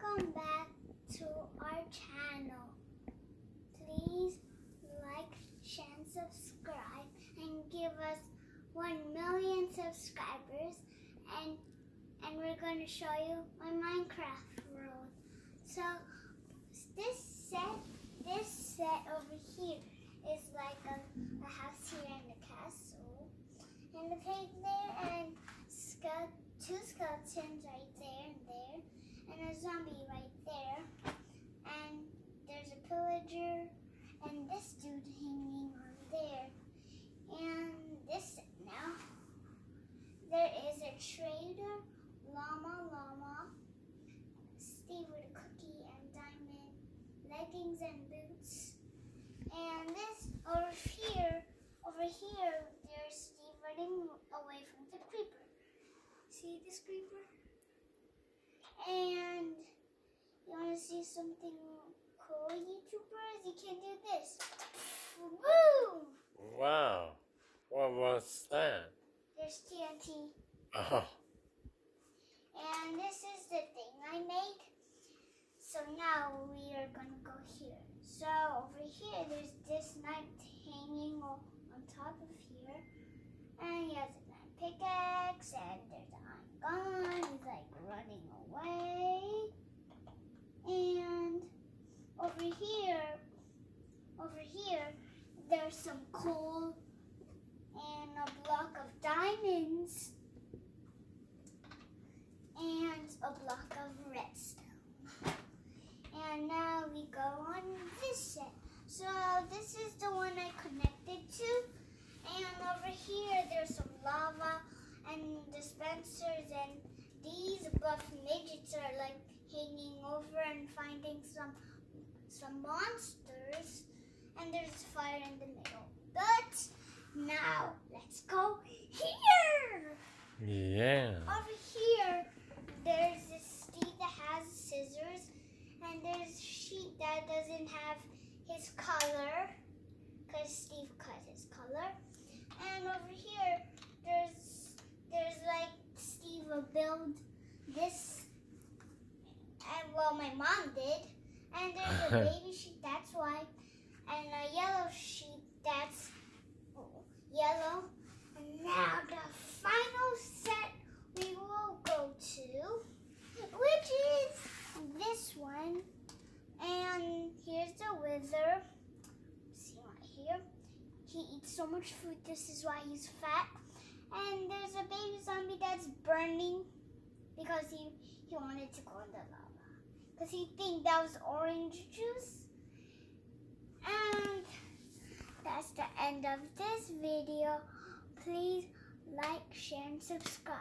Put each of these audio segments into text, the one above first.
Welcome back to our channel. Please like, share, and subscribe and give us 1 million subscribers and and we're going to show you my Minecraft world. So this set this set over here is like a, a house here and a castle and a pig there and two skeletons right there and there and a zombie right there. And there's a pillager and this dude hanging on there. And this now there is a trader, llama llama, Steve with a cookie and diamond, leggings and boots. And this over here, over here, there's Steve running away from the creeper. See this creeper? And you want to see something cool, YouTubers? You can do this. Boom! Wow. What was that? There's TNT. Oh, uh-huh. And this is the thing I made. So now we are gonna go here. So over here, there's this knight hanging on top of here. And he has a pickaxe, and there's an iron gun. He's like running away. And over here, over here, there's some coal and a block of diamonds and a block of redstone. And now we go on this set. So this is the one I connected to. And over here there's some lava and dispensers and these buff midgets are like hanging over and finding some some monsters and there's fire in the middle. But now let's go here. yeah. Over here, there's a Steve that has scissors, and there's sheep that doesn't have his color, because Steve cut his color. And over here, there's there's like Steve will build this, and well, my mom did. And there's a baby sheep that's white, and a yellow sheep that's yellow. And now the final set we will go to, which is one. And here's the wither. See right here. He eats so much food, this is why he's fat. And there's a baby zombie that's burning because he, he wanted to go in the lava. Because he think that was orange juice. And that's the end of this video. Please like, share, and subscribe.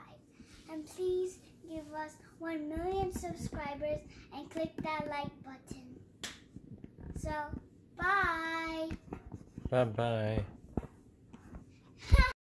And please give us 1 million subscribers and click that like button. So, bye. Bye bye.